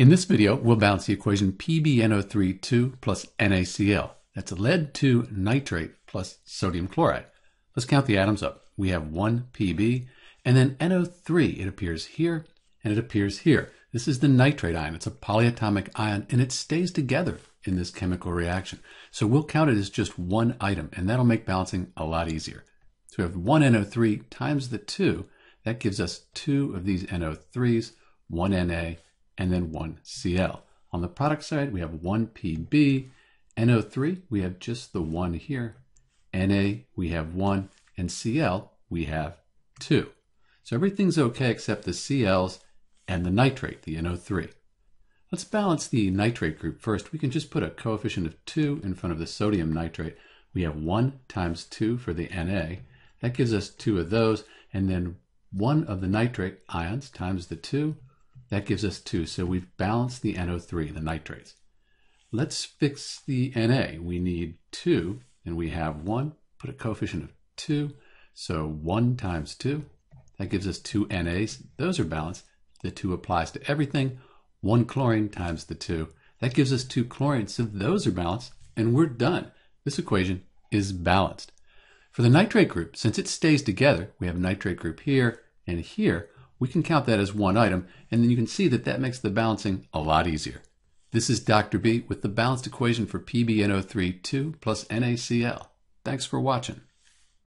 In this video, we'll balance the equation PbNO3 plus NaCl. That's lead 2 nitrate plus sodium chloride. Let's count the atoms up. We have one Pb, and then NO3. It appears here, and it appears here. This is the nitrate ion. It's a polyatomic ion, and it stays together in this chemical reaction. So we'll count it as just one item, and that'll make balancing a lot easier. So we have one NO3 times the 2. That gives us two of these NO3s, one Na, and then one Cl. On the product side, we have one Pb, NO3, we have just the one here, Na, we have one, and Cl, we have two. So everything's okay except the Cls and the nitrate, the NO3. Let's balance the nitrate group first. We can just put a coefficient of 2 in front of the sodium nitrate. We have 1 times 2 for the Na. That gives us two of those, and then one of the nitrate ions times the 2 that gives us 2. So we've balanced the NO3, the nitrates. Let's fix the Na. We need 2, and we have 1. Put a coefficient of 2. So 1 times 2, that gives us 2 NAs. Those are balanced. The 2 applies to everything. 1 chlorine times the 2. That gives us 2 chlorines. So those are balanced, and we're done. This equation is balanced. For the nitrate group, since it stays together, we have nitrate group here and here, we can count that as one item, and then you can see that that makes the balancing a lot easier. This is Dr. B with the balanced equation for PbNO3 2 plus NaCl. Thanks for watching.